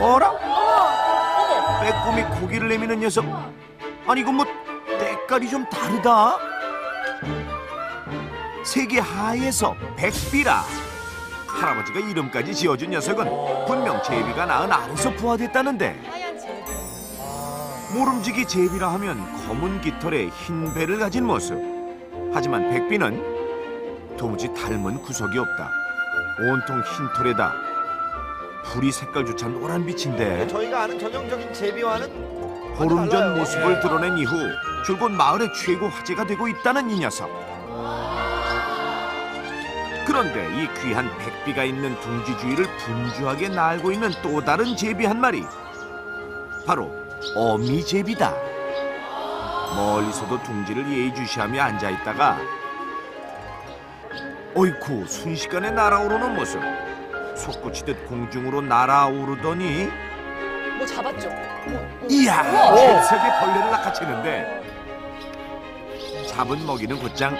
어라? 빼꼼히 고기를 내미는 녀석. 아니 이건 뭐 때깔이 좀 다르다. 세계 하에서 백비라. 할아버지가 이름까지 지어준 녀석은 분명 제비가 낳은 알에서 부화됐다는데. 모름지기 제비라 하면 검은 깃털에 흰 배를 가진 모습. 하지만 백비는 도무지 닮은 구석이 없다. 온통 흰 털에다 부리 색깔조차 노란빛인데 저희가 아는 전형적인 제비와는 보름 전. 모습을 예. 드러낸 이후 줄곧 마을의 최고 화제가 되고 있다는 이 녀석. 그런데 이 귀한 백비가 있는 둥지 주위를 분주하게 날고 있는 또 다른 제비 한 마리. 바로 어미 제비다. 멀리서도 둥지를 예의주시하며 앉아 있다가 어이쿠 순식간에 날아오르는 모습. 솟구치듯 공중으로 날아오르더니 뭐 잡았죠? 이야 우와. 흰색의 벌레를 낚아채는데 잡은 먹이는 곧장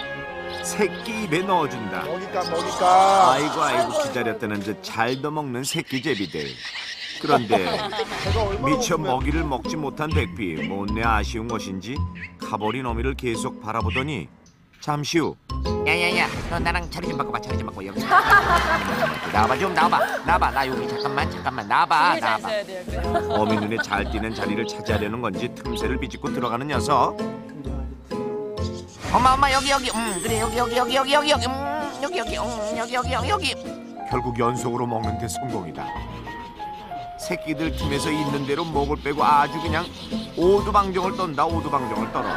새끼 입에 넣어준다 먹이까 먹이까. 아이고 아이고 기다렸다는 듯 잘 더먹는 새끼 제비들 그런데 미처 먹이를 먹지 못한 백비 못내 아쉬운 것인지 가버린 어미를 계속 바라보더니 잠시 후 야야야 너 나랑 자리 좀 바꿔봐 자리 좀 바꿔 여기 나와봐 좀 나와봐 나와봐 나 여기 잠깐만 잠깐만 나와봐 되게 잘 나와봐 써야 돼요. 그래. 어미 눈에 잘 띄는 자리를 차지하려는 건지 틈새를 비집고 들어가는 녀석 엄마 엄마 여기 여기 음 그래 여기 여기 여기 여기 여기 음 여기 여기 음 여기 여기 여기 여기 결국 연속으로 먹는 데 성공이다. 새끼들 틈에서 있는 대로 목을 빼고 아주 그냥 오두방정을 떤다 오두방정을 떨어.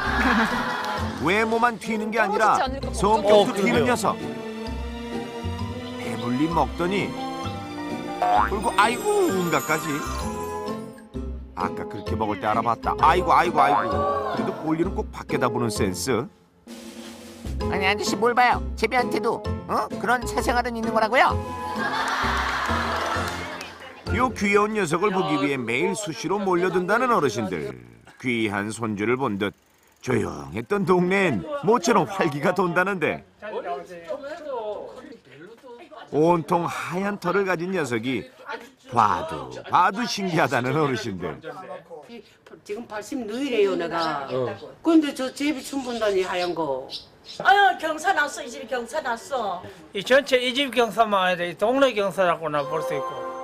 외모만 튀는 게 아니라 떨어지지 않을 것 성격도 어, 튀는 그러네요. 녀석. 배불리 먹더니 그리고 아이고 운가까지. 아까 그렇게 먹을 때 알아봤다. 아이고 아이고 아이고. 그래도 볼일은 꼭 밖에다 보는 센스. 아니 아저씨 뭘 봐요 제비한테도 어 그런 사생활은 있는 거라고요 요 귀여운 녀석을 보기 위해 매일 수시로 몰려든다는 어르신들. 귀한 손주를 본 듯 조용했던 동네엔 모처럼 활기가 돈다는데 온통 하얀 털을 가진 녀석이 봐도 봐도 신기하다는 어르신들. 지금 80 누이래요 내가. 근데 저 제비 춤 본다니 하얀 거. 아유 경사 났어 이 집이 경사 났어 이 전체 이 집 경사만 아니라 이 동네 경사라고나 볼 수 있고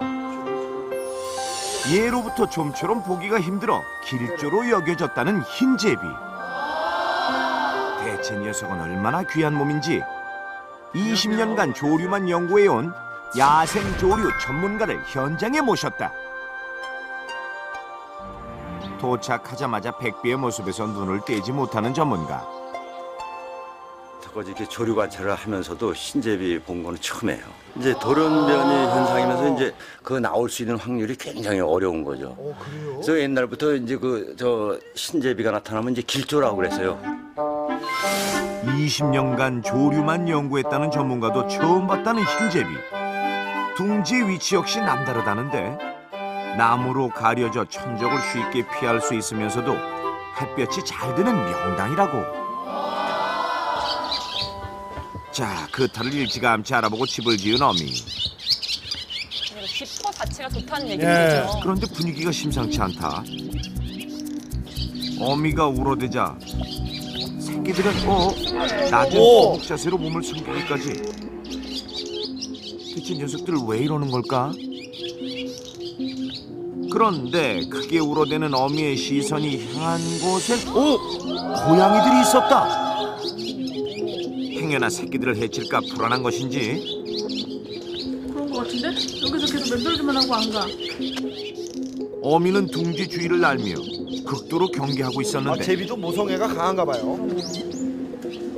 예로부터 좀처럼 보기가 힘들어 길조로 여겨졌다는 흰제비. 대체 녀석은 얼마나 귀한 몸인지 20년간 조류만 연구해온 야생 조류 전문가를 현장에 모셨다. 도착하자마자 백비의 모습에서 눈을 떼지 못하는 전문가. 자꾸 이렇게 조류 관찰을 하면서도 신제비 본 거는 처음이에요. 이제 돌연변이 현상이면서 이제 그 나올 수 있는 확률이 굉장히 어려운 거죠. 어 그래요? 그래서 옛날부터 이제 그 저 신제비가 나타나면 이제 길조라고 그랬어요. 20년간 조류만 연구했다는 전문가도 처음 봤다는 흰제비. 둥지의 위치 역시 남다르다는데 나무로 가려져 천적을 쉽게 피할 수 있으면서도 햇볕이 잘 드는 명당이라고. 자, 그 털을 일찌감치 알아보고 집을 지은 어미. 집터 자체가 좋다는 예. 얘기죠. 그런데 분위기가 심상치 않다. 어미가 울어대자 새끼들은 어 낮은 오. 거북 자세로 몸을 숨기기까지. 대체 녀석들 왜 이러는 걸까? 그런데 크게 울어대는 어미의 시선이 향한 곳엔 오 고양이들이 있었다. 행여나 새끼들을 해칠까 불안한 것인지 그런 거 같은데? 여기서 계속 맴돌기만 하고 안 가. 어미는 둥지 주위를 날며 극도로 경계하고 아, 있었는데 제비도 모성애가 강한가 봐요.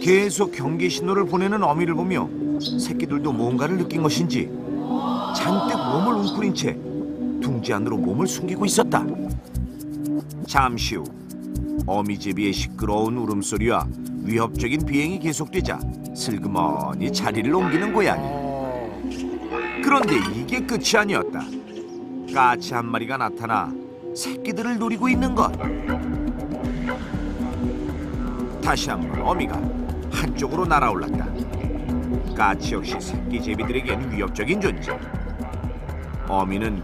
계속 경계 신호를 보내는 어미를 보며 새끼들도 뭔가를 느낀 것인지 잔뜩 몸을 웅크린 채 둥지 안으로 몸을 숨기고 있었다. 잠시 후 어미 제비의 시끄러운 울음소리와 위협적인 비행이 계속되자 슬그머니 자리를 옮기는 고양이. 그런데 이게 끝이 아니었다. 까치 한 마리가 나타나 새끼들을 노리고 있는 것. 다시 한번 어미가 한쪽으로 날아올랐다. 까치 역시 새끼 제비들에겐 위협적인 존재. 어미는